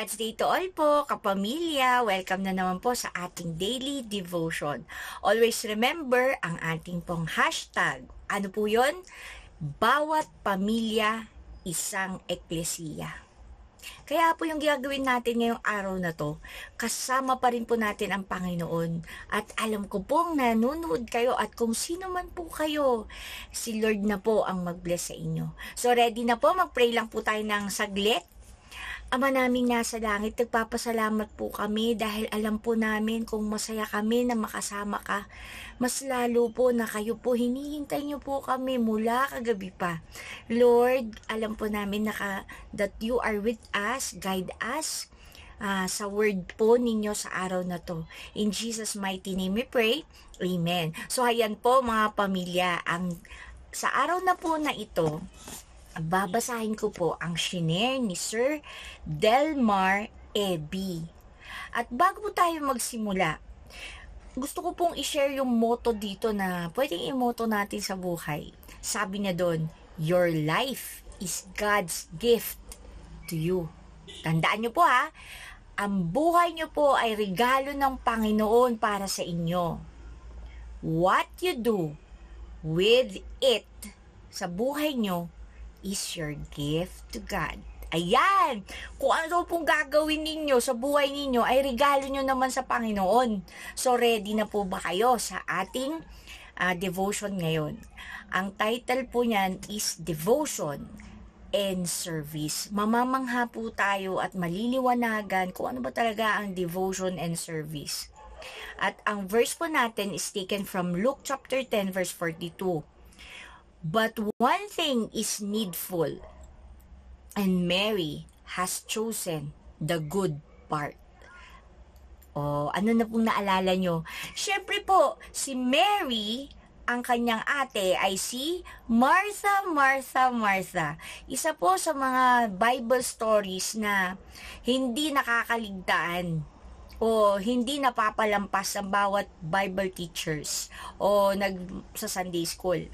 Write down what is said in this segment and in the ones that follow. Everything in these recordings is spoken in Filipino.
God's Day to all po, kapamilya. Welcome na naman po sa ating daily devotion. Always remember ang ating pong hashtag. Ano po yon? Bawat pamilya, isang eklesiya. Kaya po yung gagawin natin ngayong araw na to, kasama pa rin po natin ang Panginoon. At alam ko pong nanonood kayo at kung sino man po kayo, si Lord na po ang mag-bless sa inyo. So ready na po, mag-pray lang po tayo ng saglit Ama naming nasa langit, nagpapasalamat po kami dahil alam po namin kung masaya kami na makasama ka. Mas lalo po na kayo po, hinihintay niyo po kami mula kagabi pa. Lord, alam po namin na ka, that you are with us, guide us, uh, sa word po ninyo sa araw na to. In Jesus' mighty name we pray. Amen. So ayan po mga pamilya, ang sa araw na po na ito, babasahin ko po ang shinare ni Sir Delmar Ebi. At bago po tayo magsimula, gusto ko pong i-share yung motto dito na pwedeng i-motto natin sa buhay. Sabi niya doon, Your life is God's gift to you. Tandaan niyo po ha, ang buhay niyo po ay regalo ng Panginoon para sa inyo. What you do with it sa buhay niyo is your gift to God. Ayan! Kung ano pong gagawin ninyo sa buhay ninyo, ay regalo nyo naman sa Panginoon. So, ready na po ba kayo sa ating uh, devotion ngayon? Ang title po niyan is Devotion and Service. Mamamangha po tayo at maliliwanagan kung ano ba talaga ang devotion and service. At ang verse po natin is taken from Luke chapter 10 verse 42. But one thing is needful, and Mary has chosen the good part. O, ano na pong naalala nyo? Siyempre po, si Mary, ang kanyang ate ay si Martha, Martha, Martha. Isa po sa mga Bible stories na hindi nakakaligtaan o hindi napapalampas ang bawat Bible teachers o nag sa Sunday school.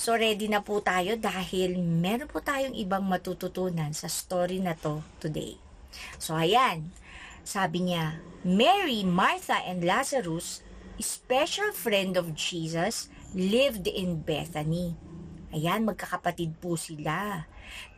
So ready na po tayo dahil meron po tayong ibang matututunan sa story na to today. So ayan, sabi niya, Mary, Martha, and Lazarus, special friend of Jesus, lived in Bethany. Ayan, magkakapatid po sila.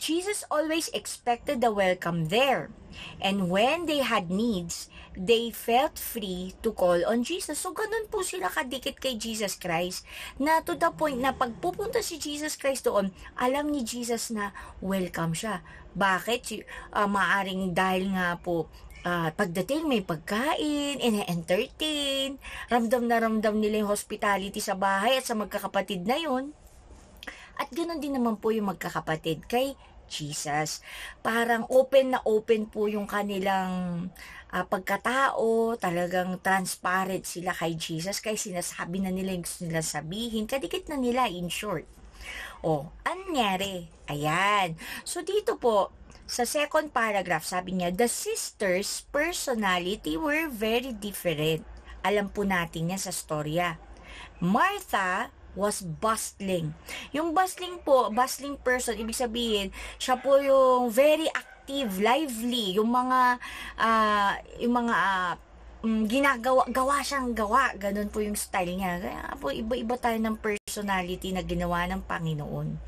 Jesus always expected the welcome there. And when they had needs, they felt free to call on Jesus. So, ganun po sila kadikit kay Jesus Christ na to the point na pagpupunta si Jesus Christ doon, alam ni Jesus na welcome siya. Bakit? Uh, maaring dahil nga po uh, pagdating may pagkain, ine-entertain, ramdam na ramdam nila yung hospitality sa bahay at sa magkakapatid na yon. At ganoon din naman po yung magkakapatid kay Jesus. Parang open na open po yung kanilang uh, pagkatao, talagang transparent sila kay Jesus, kaya sinasabi na nila yung gusto nila sabihin, kadikit na nila in short. O, anyari? Ayan. So, dito po, sa second paragraph, sabi niya, the sisters' personality were very different. Alam po natin yan sa storya. Martha was bustling. Yung bustling po, bustling person, ibig sabihin, siya po yung very active lively, yung mga uh, yung mga uh, ginagawa gawa siyang gawa, ganun po yung style niya. Kaya po iba-iba tayo ng personality na ginawa ng Panginoon.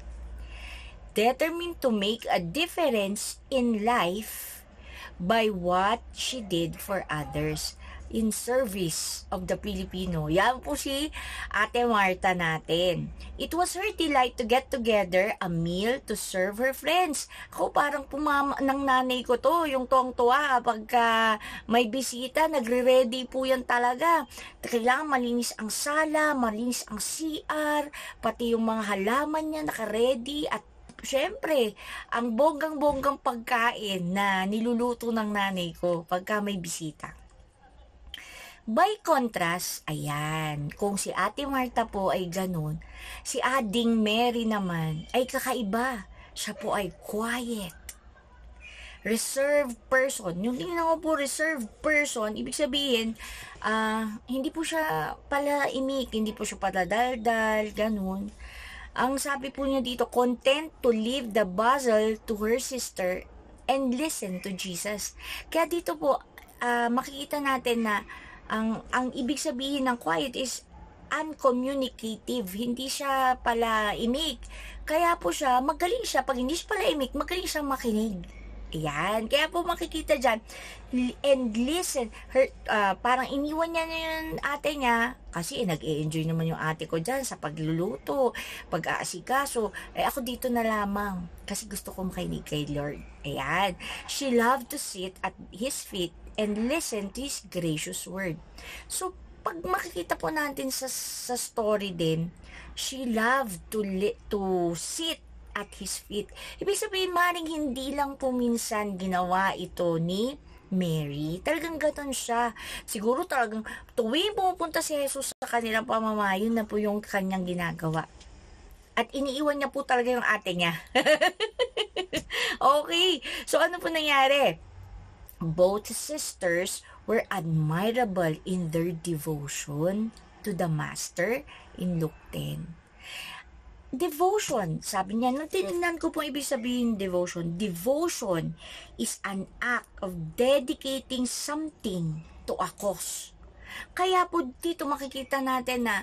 Determined to make a difference in life by what she did for others in service of the Filipino. Yan po si Ate Marta natin. It was her delight to get together a meal to serve her friends. Ako parang pumama ng nanay ko to, yung tuwang-tuwa kapag uh, may bisita, nagre-ready po yan talaga. Kailangan malinis ang sala, malinis ang CR, pati yung mga halaman niya naka-ready at syempre, ang bonggang-bonggang pagkain na niluluto ng nanay ko pagka may bisita. By contrast, ayan, kung si Ate Marta po ay ganun, si Ading Mary naman ay kakaiba. Siya po ay quiet. Reserved person. Yung tingnan ko po, reserved person, ibig sabihin, uh, hindi po siya pala imik, hindi po siya pala daldal, ganun. Ang sabi po niya dito, content to leave the puzzle to her sister and listen to Jesus. Kaya dito po, uh, makikita natin na ang ang ibig sabihin ng quiet is uncommunicative. Hindi siya pala imik. Kaya po siya, magaling siya. Pag hindi siya pala imik, magaling siya makinig. Ayan. Kaya po makikita dyan. And listen. Her, uh, parang iniwan niya na yung ate niya. Kasi eh, nag-e-enjoy naman yung ate ko dyan sa pagluluto, pag-aasikaso. Eh ako dito na lamang. Kasi gusto ko makinig kay Lord. Ayan. She loved to sit at His feet and listen to His gracious word. So, pag makikita po natin sa, sa story din, she loved to, li- to sit at his feet. Ibig sabihin, maring hindi lang po minsan ginawa ito ni Mary. Talagang gaton siya. Siguro talagang tuwing pumupunta si Jesus sa kanilang pamamayon na po yung kanyang ginagawa. At iniiwan niya po talaga yung ate niya. okay. So, ano po nangyari? Both sisters were admirable in their devotion to the Master in Luke 10 devotion. Sabi niya, nung tinignan ko po ibig sabihin devotion, devotion is an act of dedicating something to a cause. Kaya po dito makikita natin na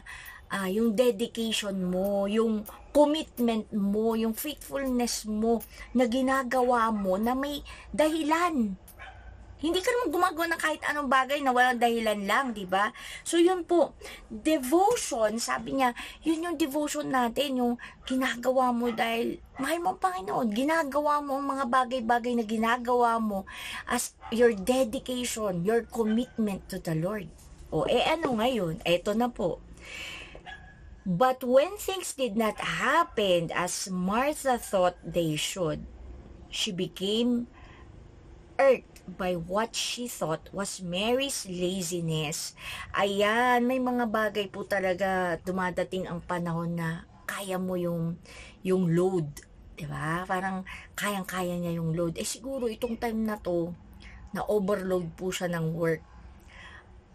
uh, yung dedication mo, yung commitment mo, yung faithfulness mo na ginagawa mo na may dahilan hindi ka naman gumagawa ng kahit anong bagay na walang dahilan lang, di ba? So, yun po. Devotion, sabi niya, yun yung devotion natin, yung ginagawa mo dahil mahal mo ang Panginoon. Ginagawa mo ang mga bagay-bagay na ginagawa mo as your dedication, your commitment to the Lord. O, eh ano ngayon? Eto na po. But when things did not happen as Martha thought they should, she became irked by what she thought was Mary's laziness. Ayan, may mga bagay po talaga dumadating ang panahon na kaya mo yung yung load, ba? Parang kayang-kaya niya yung load. Eh siguro itong time na to na overload po siya ng work.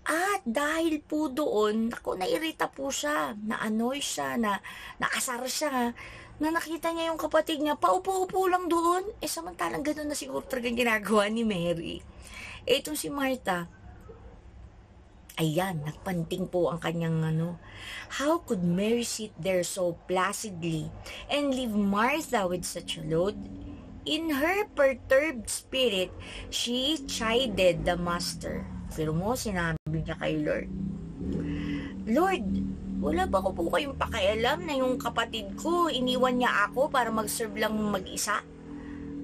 At dahil po doon, ako nairita po siya, na-annoy siya, na naasar siya, na nakita niya yung kapatid niya, paupo-upo lang doon. Eh, samantalang gano'n na siguro talaga ginagawa ni Mary. Eh, itong si Martha, ayan, nagpanting po ang kanyang ano. How could Mary sit there so placidly and leave Martha with such a load? In her perturbed spirit, she chided the master. Pero mo, sinabi niya kay Lord, Lord, wala ba ko po kayong pakialam na yung kapatid ko, iniwan niya ako para mag-serve lang mag-isa?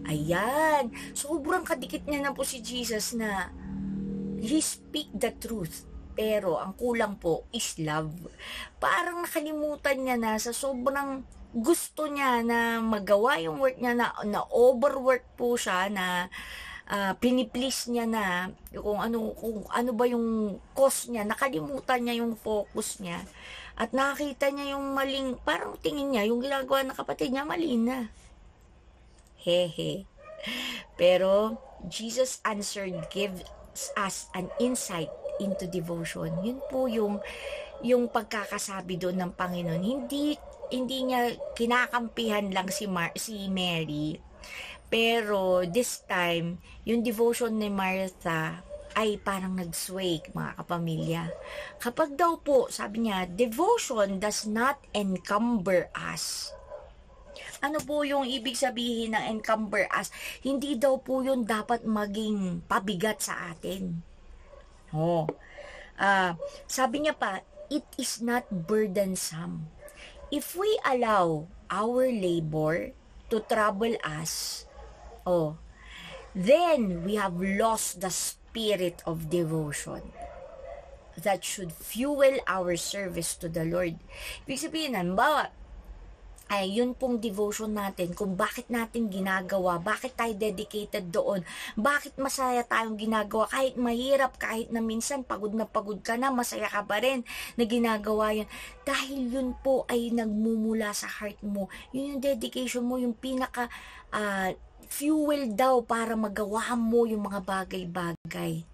Ayan, sobrang kadikit niya na po si Jesus na he speak the truth. Pero ang kulang po is love. Parang nakalimutan niya na sa sobrang gusto niya na magawa yung work niya na, na overwork po siya na uh, piniplease niya na kung ano kung ano ba yung cause niya nakalimutan niya yung focus niya at nakita niya yung maling, parang tingin niya, yung ginagawa ng kapatid niya, mali na. Hehe. Pero, Jesus answered gives us an insight into devotion. Yun po yung yung pagkakasabi doon ng Panginoon. Hindi hindi niya kinakampihan lang si Mar- si Mary. Pero this time, yung devotion ni Martha ay parang nag-sway, mga kapamilya. Kapag daw po, sabi niya, devotion does not encumber us. Ano po yung ibig sabihin ng encumber us? Hindi daw po yun dapat maging pabigat sa atin. Oh. Uh, sabi niya pa, it is not burdensome. If we allow our labor to trouble us, oh, then we have lost the spirit of devotion that should fuel our service to the Lord. Ibig sabihin, halimbawa, ay yun pong devotion natin, kung bakit natin ginagawa, bakit tayo dedicated doon, bakit masaya tayong ginagawa, kahit mahirap, kahit na minsan pagod na pagod ka na, masaya ka pa rin na ginagawa yun. Dahil yun po ay nagmumula sa heart mo. Yun yung dedication mo, yung pinaka uh, fuel daw para magawa mo yung mga bagay-bagay.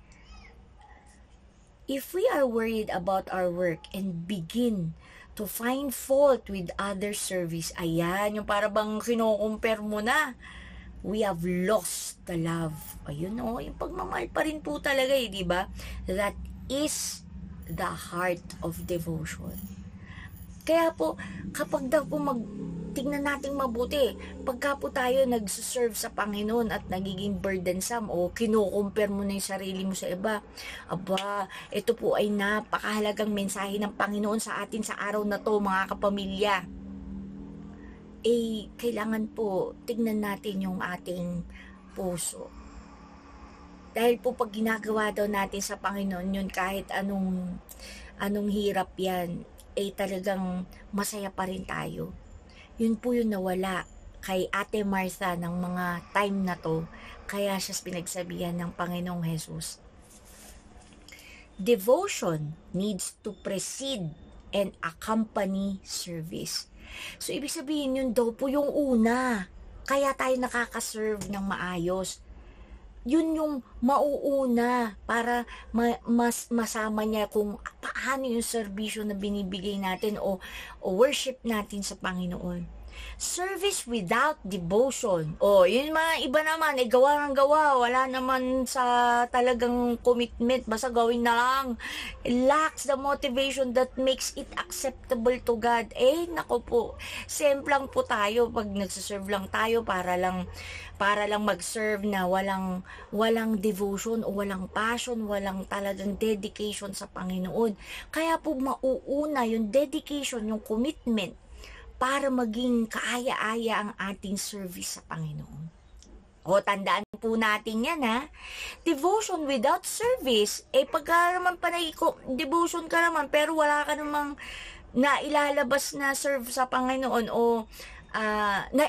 If we are worried about our work and begin to find fault with other service, ayan, yung para bang kinocompare mo na. we have lost the love. Ayun o, oh, yung pagmamahal pa rin po talaga eh, di ba? That is the heart of devotion. Kaya po, kapag daw po mag tingnan natin mabuti. Pagka po tayo nagsuserve sa Panginoon at nagiging burdensome o kinukumpare mo na yung sarili mo sa iba, aba, ito po ay napakahalagang mensahe ng Panginoon sa atin sa araw na to mga kapamilya. Eh, kailangan po tingnan natin yung ating puso. Dahil po pag ginagawa daw natin sa Panginoon yun kahit anong anong hirap yan, eh talagang masaya pa rin tayo yun po yung nawala kay Ate Martha ng mga time na to. Kaya siya pinagsabihan ng Panginoong Jesus. Devotion needs to precede and accompany service. So, ibig sabihin yun daw po yung una. Kaya tayo nakaka-serve ng maayos. Yun yung mauuna para ma- mas masama niya kung paano yung serbisyo na binibigay natin o, o worship natin sa Panginoon. Service without devotion. O, oh, yun mga iba naman, eh, gawa ng gawa. Wala naman sa talagang commitment. Basta gawin na lang. It lacks the motivation that makes it acceptable to God. Eh, nako po. Simple lang po tayo pag nagsaserve lang tayo para lang para lang mag-serve na walang walang devotion o walang passion, walang talagang dedication sa Panginoon. Kaya po mauuna yung dedication, yung commitment para maging kaaya-aya ang ating service sa Panginoon. O, tandaan po natin yan, ha? Devotion without service, eh, pagka naman panay devotion ka naman, pero wala ka namang na ilalabas na serve sa Panginoon o uh, na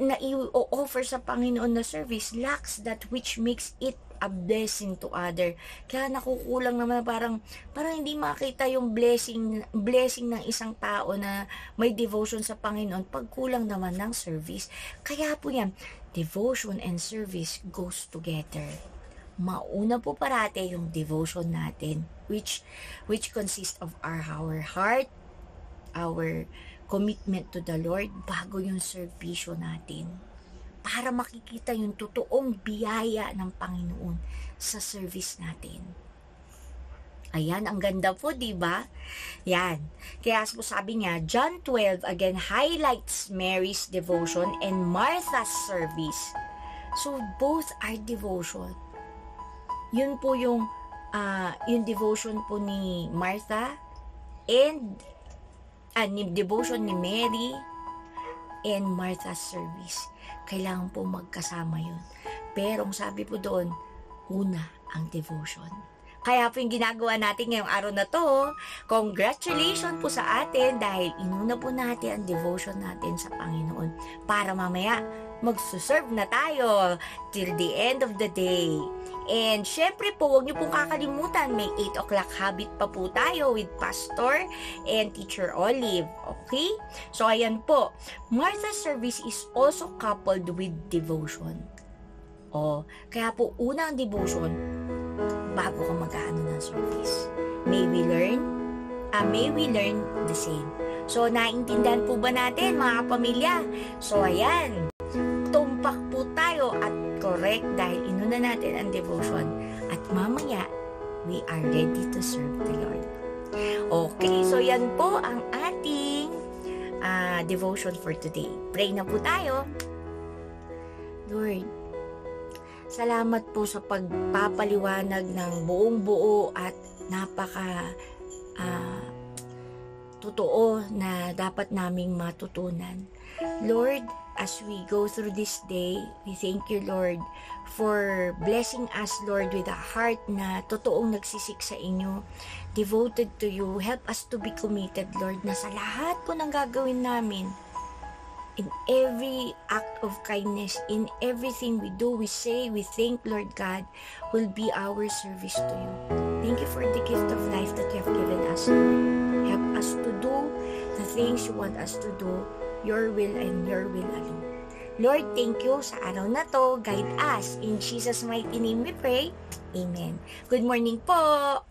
i na i-offer sa Panginoon na service lacks that which makes it a blessing to other. Kaya nakukulang naman parang parang hindi makita yung blessing blessing ng isang tao na may devotion sa Panginoon pag kulang naman ng service. Kaya po yan, devotion and service goes together. Mauna po parate yung devotion natin which which consists of our our heart, our commitment to the Lord bago yung servisyo natin para makikita yung totoong biyaya ng Panginoon sa service natin. Ayan, ang ganda po, di ba? Yan. Kaya po sabi niya, John 12 again highlights Mary's devotion and Martha's service. So, both are devotion. Yun po yung, uh, yung devotion po ni Martha and uh, ni devotion ni Mary and Martha's service. Kailangan po magkasama yun. Pero ang sabi po doon, una ang devotion. Kaya po yung ginagawa natin ngayong araw na to, congratulations po sa atin dahil inuna po natin ang devotion natin sa Panginoon para mamaya magsuserve na tayo till the end of the day. And syempre po, huwag niyo pong kakalimutan, may 8 o'clock habit pa po tayo with Pastor and Teacher Olive. Okay? So, ayan po. Martha's service is also coupled with devotion. O, kaya po, unang devotion, bago ka mag-ano ng service. May we learn? Uh, may we learn the same. So, naintindihan po ba natin, mga kapamilya? So, ayan. Inuna natin ang devotion at mamaya we are ready to serve the Lord. Okay, so yan po ang ating uh, devotion for today. Pray na po tayo. Lord, salamat po sa pagpapaliwanag ng buong buo at napaka uh, totoo na dapat naming matutunan. Lord, as we go through this day, we thank you, Lord, for blessing us, Lord, with a heart na totoong nagsisik sa inyo, devoted to you. Help us to be committed, Lord, na sa lahat po ng gagawin namin, in every act of kindness, in everything we do, we say, we think, Lord God, will be our service to you. Thank you for the gift of life that you have given us. Help us to do the things you want us to do your will and your will alone. Lord, thank you sa araw na to. Guide us. In Jesus' mighty name we pray. Amen. Good morning po.